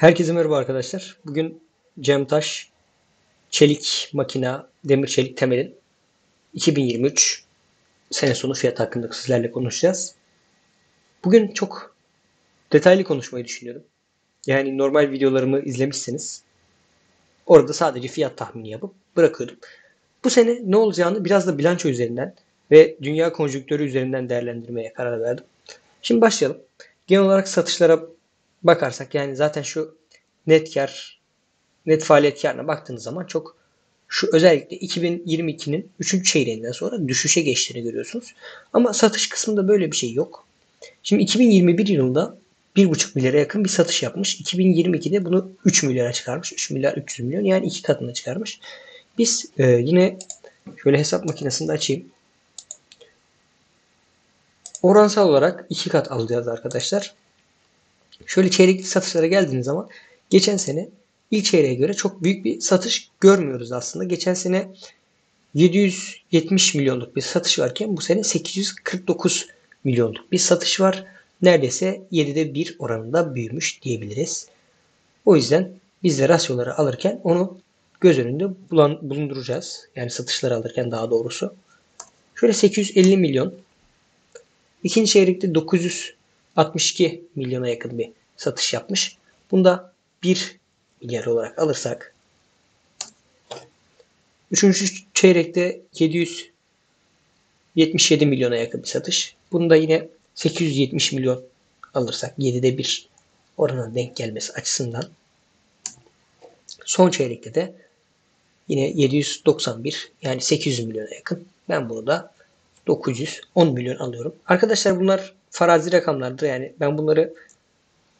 Herkese merhaba arkadaşlar. Bugün Cem Taş Çelik Makina Demir Çelik Temel'in 2023 sene sonu fiyat hakkında sizlerle konuşacağız. Bugün çok detaylı konuşmayı düşünüyorum. Yani normal videolarımı izlemişseniz orada sadece fiyat tahmini yapıp bırakıyordum. Bu sene ne olacağını biraz da bilanço üzerinden ve dünya konjonktörü üzerinden değerlendirmeye karar verdim. Şimdi başlayalım. Genel olarak satışlara bakarsak yani zaten şu net kar, net faaliyet karına baktığınız zaman çok şu özellikle 2022'nin 3. çeyreğinden sonra düşüşe geçtiğini görüyorsunuz. Ama satış kısmında böyle bir şey yok. Şimdi 2021 yılında 1,5 milyara yakın bir satış yapmış. 2022'de bunu 3 milyara çıkarmış. 3 milyar 300 milyon yani iki katına çıkarmış. Biz e, yine şöyle hesap makinesinde açayım. Oransal olarak iki kat alacağız arkadaşlar. Şöyle çeyrekli satışlara geldiğiniz zaman geçen sene ilk çeyreğe göre çok büyük bir satış görmüyoruz aslında. Geçen sene 770 milyonluk bir satış varken bu sene 849 milyonluk bir satış var. Neredeyse 7'de 1 oranında büyümüş diyebiliriz. O yüzden biz de rasyoları alırken onu göz önünde bulunduracağız. Yani satışları alırken daha doğrusu. Şöyle 850 milyon. İkinci çeyrekte 962 milyona yakın bir satış yapmış. Bunda 1 milyar olarak alırsak Üçüncü çeyrekte 777 milyona yakın bir satış. Bunda yine 870 milyon alırsak 7'de 1 oranın denk gelmesi açısından. Son çeyrekte de yine 791 yani 800 milyona yakın. Ben bunu da 910 milyon alıyorum. Arkadaşlar bunlar farazi rakamlardır. Yani ben bunları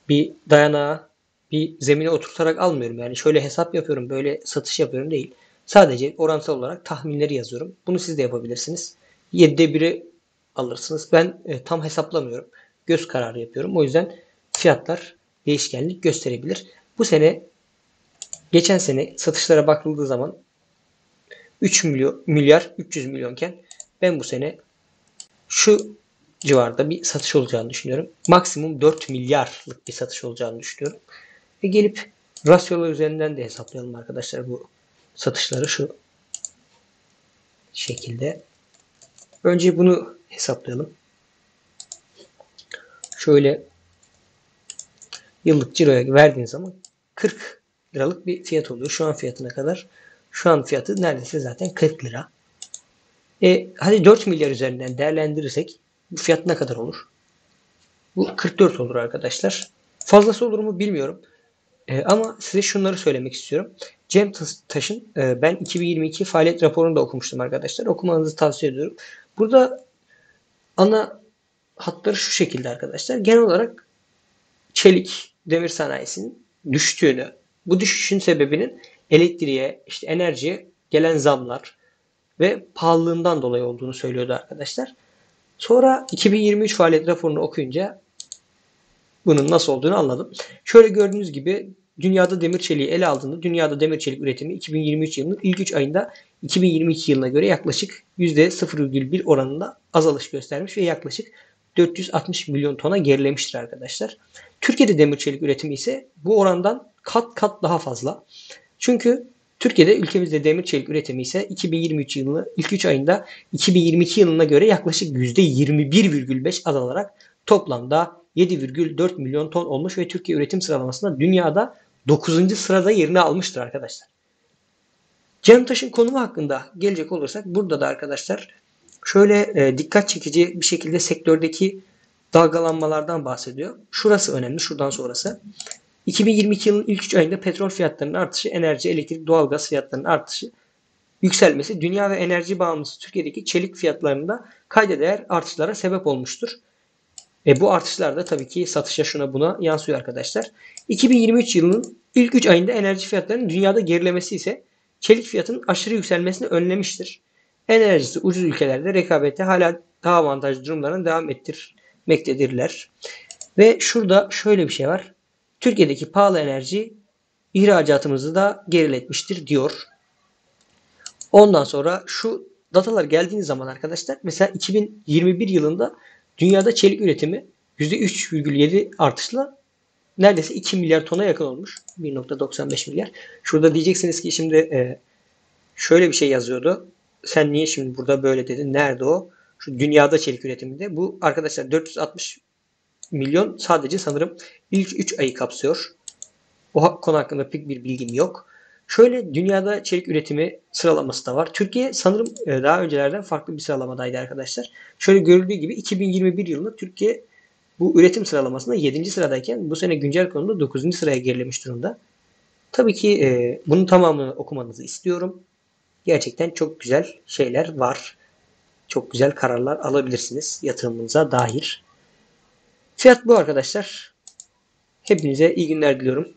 bir dayanağa, bir zemine oturtarak almıyorum. Yani şöyle hesap yapıyorum, böyle satış yapıyorum değil. Sadece oransal olarak tahminleri yazıyorum. Bunu siz de yapabilirsiniz. 7'de 1'i alırsınız. Ben e, tam hesaplamıyorum. Göz kararı yapıyorum. O yüzden fiyatlar değişkenlik gösterebilir. Bu sene geçen sene satışlara bakıldığı zaman 3 milyon, milyar 300 milyonken ben bu sene şu civarda bir satış olacağını düşünüyorum. Maksimum 4 milyarlık bir satış olacağını düşünüyorum. Ve gelip rasyolar üzerinden de hesaplayalım arkadaşlar bu satışları şu şekilde. Önce bunu hesaplayalım. Şöyle yıllık ciroya verdiğiniz zaman 40 liralık bir fiyat oluyor. Şu an fiyatına kadar. Şu an fiyatı neredeyse zaten 40 lira. E, hadi 4 milyar üzerinden değerlendirirsek bu fiyat ne kadar olur? Bu 44 olur arkadaşlar. Fazlası olur mu bilmiyorum. E, ama size şunları söylemek istiyorum. Cem Taş'ın e, ben 2022 faaliyet raporunu da okumuştum arkadaşlar. Okumanızı tavsiye ediyorum. Burada ana hatları şu şekilde arkadaşlar. Genel olarak çelik demir sanayisinin düştüğünü, bu düşüşün sebebinin elektriğe, işte enerjiye gelen zamlar ve pahalılığından dolayı olduğunu söylüyordu arkadaşlar. Sonra 2023 faaliyet raporunu okuyunca bunun nasıl olduğunu anladım. Şöyle gördüğünüz gibi dünyada demir çeliği ele aldığında dünyada demir çelik üretimi 2023 yılının ilk 3 ayında 2022 yılına göre yaklaşık %0,1 oranında azalış göstermiş ve yaklaşık 460 milyon tona gerilemiştir arkadaşlar. Türkiye'de demir çelik üretimi ise bu orandan kat kat daha fazla. Çünkü Türkiye'de ülkemizde demir çelik üretimi ise 2023 yılının ilk 3 ayında 2022 yılına göre yaklaşık %21,5 azalarak toplamda 7,4 milyon ton olmuş ve Türkiye üretim sıralamasında dünyada 9. sırada yerini almıştır arkadaşlar. Cem Taş'ın konumu hakkında gelecek olursak burada da arkadaşlar şöyle e, dikkat çekici bir şekilde sektördeki dalgalanmalardan bahsediyor. Şurası önemli, şuradan sonrası. 2022 yılının ilk 3 ayında petrol fiyatlarının artışı, enerji, elektrik, doğalgaz fiyatlarının artışı, yükselmesi dünya ve enerji bağımlısı Türkiye'deki çelik fiyatlarında kayda değer artışlara sebep olmuştur. E bu artışlar da tabii ki satışa şuna buna yansıyor arkadaşlar. 2023 yılının ilk 3 ayında enerji fiyatlarının dünyada gerilemesi ise çelik fiyatının aşırı yükselmesini önlemiştir. Enerjisi ucuz ülkelerde rekabette hala daha avantajlı durumlarına devam ettirmektedirler. Ve şurada şöyle bir şey var. Türkiye'deki pahalı enerji ihracatımızı da geriletmiştir diyor. Ondan sonra şu datalar geldiğiniz zaman arkadaşlar mesela 2021 yılında dünyada çelik üretimi %3,7 artışla neredeyse 2 milyar tona yakın olmuş. 1.95 milyar. Şurada diyeceksiniz ki şimdi e, şöyle bir şey yazıyordu. Sen niye şimdi burada böyle dedin? Nerede o? Şu dünyada çelik üretiminde. Bu arkadaşlar 460 milyon sadece sanırım ilk 3 ayı kapsıyor. O konu hakkında pek bir bilgim yok. Şöyle dünyada çelik üretimi sıralaması da var. Türkiye sanırım e, daha öncelerden farklı bir sıralamadaydı arkadaşlar. Şöyle görüldüğü gibi 2021 yılında Türkiye bu üretim sıralamasında 7. sıradayken bu sene güncel konuda 9. sıraya gerilemiş durumda. Tabii ki e, bunun tamamını okumanızı istiyorum. Gerçekten çok güzel şeyler var. Çok güzel kararlar alabilirsiniz yatırımınıza dair. Fiyat bu arkadaşlar. Hepinize iyi günler diliyorum.